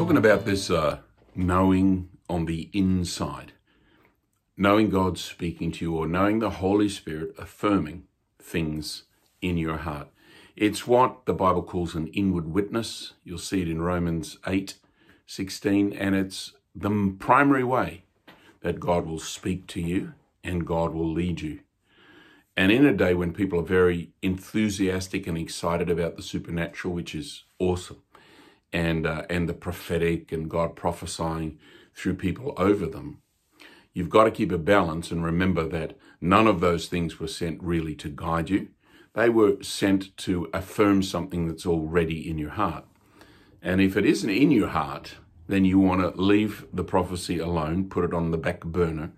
talking about this uh, knowing on the inside, knowing God speaking to you, or knowing the Holy Spirit affirming things in your heart. It's what the Bible calls an inward witness. You'll see it in Romans 8 16, and it's the primary way that God will speak to you and God will lead you. And in a day when people are very enthusiastic and excited about the supernatural, which is awesome, and uh, and the prophetic and God prophesying through people over them, you've got to keep a balance and remember that none of those things were sent really to guide you. They were sent to affirm something that's already in your heart. And if it isn't in your heart, then you want to leave the prophecy alone, put it on the back burner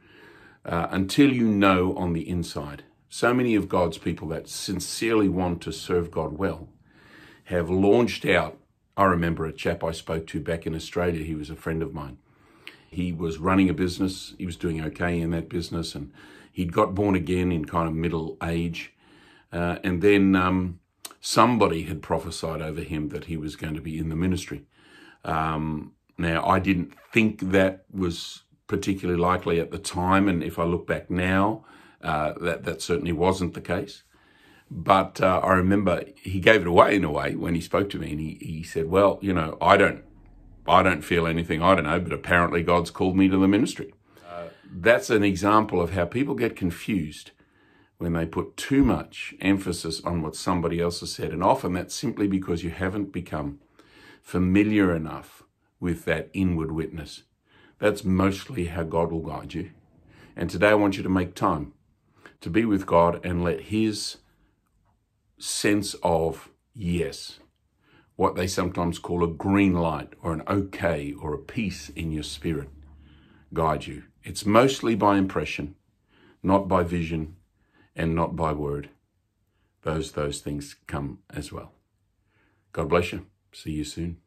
uh, until you know on the inside. So many of God's people that sincerely want to serve God well have launched out I remember a chap I spoke to back in Australia. He was a friend of mine. He was running a business. He was doing okay in that business, and he'd got born again in kind of middle age. Uh, and then um, somebody had prophesied over him that he was going to be in the ministry. Um, now, I didn't think that was particularly likely at the time, and if I look back now, uh, that that certainly wasn't the case. But uh, I remember he gave it away in a way when he spoke to me, and he, he said, "Well, you know, I don't, I don't feel anything. I don't know, but apparently God's called me to the ministry." Uh, that's an example of how people get confused when they put too much emphasis on what somebody else has said, and often that's simply because you haven't become familiar enough with that inward witness. That's mostly how God will guide you. And today I want you to make time to be with God and let His sense of yes, what they sometimes call a green light or an okay or a peace in your spirit guide you. It's mostly by impression, not by vision and not by word. Those those things come as well. God bless you. See you soon.